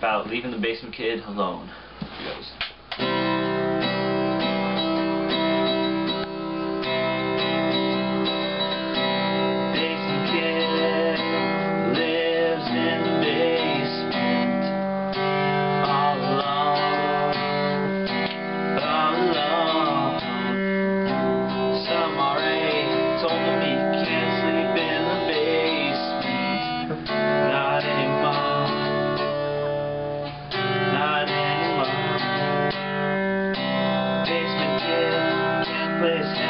about leaving the basement kid alone. mas